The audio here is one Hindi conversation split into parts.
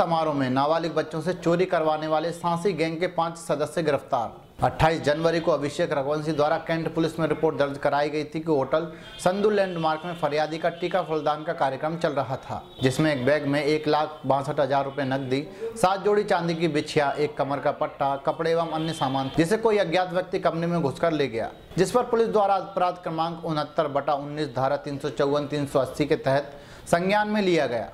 समारोह में नाबालिग बच्चों से चोरी करवाने वाले सांसी गैंग के पाँच सदस्य गिरफ़्तार। 28 जनवरी को अभिषेक रघुवंशी द्वारा कैंट पुलिस में रिपोर्ट दर्ज कराई गई थी कि होटल संधु लैंडमार्क में फरियादी का टीका फलदान का कार्यक्रम चल रहा था, जिसमें एक बैग में एक लाख बासठ हज़ार रूपए नकदी, सात जोड़ी चांदी की बिछिया, एक कमर का पट्टा, कपड़े एवं अन्य सामान, जिसे कोई अज्ञात व्यक्ति कमरे में घुसकर ले गया, जिस पर पुलिस द्वारा अपराध क्रमांक उनहत्तर बटा उन्नीस धारा तीन सौ चौवन तीन सौ अस्सी के तहत संज्ञान में लिया गया।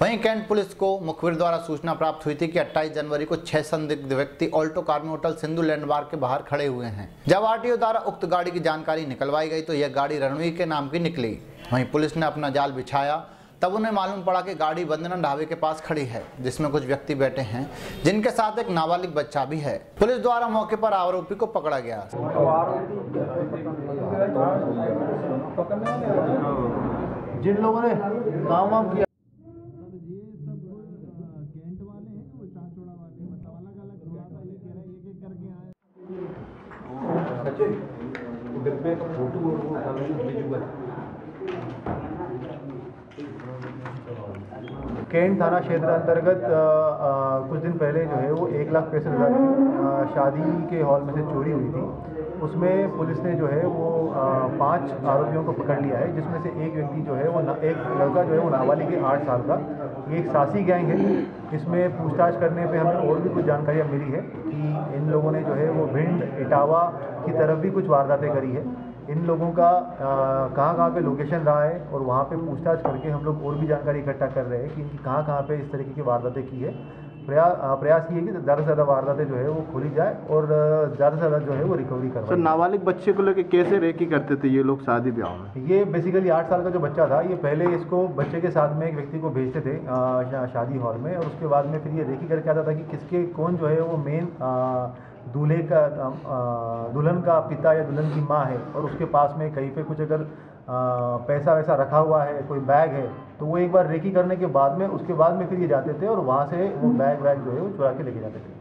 वहीं कैंट पुलिस को मुखबिर द्वारा सूचना प्राप्त हुई थी कि 28 जनवरी को छह संदिग्ध व्यक्ति ऑल्टो कार में होटल सिंधु लैंडमार्क के बाहर खड़े हुए हैं। जब आरटीओ द्वारा उक्त गाड़ी की जानकारी निकलवाई गई तो यह गाड़ी रणवीर के नाम की निकली। वहीं पुलिस ने अपना जाल बिछाया, तब उन्हें मालूम पड़ा कि गाड़ी वंदना ढाबे के पास खड़ी है, जिसमें कुछ व्यक्ति बैठे हैं, जिनके साथ एक नाबालिग बच्चा भी है। पुलिस द्वारा मौके पर आरोपी को पकड़ा गया। जिन लोगों ने काम वाम किया। डिब्बे का फ़ोटो और वो उठा लो भेजूँगा कैंट थाना क्षेत्र अंतर्गत कुछ दिन पहले जो है वो एक लाख पैंसठ हज़ार शादी के हॉल में से चोरी हुई थी। उसमें पुलिस ने जो है वो पाँच आरोपियों को पकड़ लिया है, जिसमें से एक व्यक्ति जो है वो एक लड़का जो है वो नाबालिग है, आठ साल का। ये एक सासी गैंग है। इसमें पूछताछ करने पे हमें और भी कुछ जानकारियाँ मिली है कि इन लोगों ने जो है वो भिंड, इटावा की तरफ़ भी कुछ वारदातें करी है। इन लोगों का कहाँ कहाँ पे लोकेशन रहा है और वहाँ पे पूछताछ करके हम लोग और भी जानकारी इकट्ठा कर रहे हैं कि इनकी कहाँ कहाँ पे इस तरीके की वारदातें की है। प्रयास प्रयास ये है कि ज़्यादा से ज़्यादा वारदातें जो है वो खोली जाए और ज़्यादा से ज़्यादा जो है वो रिकवरी सर नाबालिग बच्चे को लेके कैसे रेकी करते थे ये लोग शादी ब्याह में? ये बेसिकली आठ साल का जो बच्चा था ये पहले इसको बच्चे के साथ में एक व्यक्ति को भेजते थे शादी हॉल में और उसके बाद में फिर ये रेकी करके आता था कि किसके कौन जो है वो मेन दूल्हे का दुल्हन का पिता या दुल्हन की माँ है और उसके पास में कहीं पे कुछ अगर पैसा वैसा रखा हुआ है, कोई बैग है तो वो एक बार रेकी करने के बाद में, उसके बाद में फिर ये जाते थे और वहाँ से वो बैग वैग जो है वो चुरा के लेके जाते थे।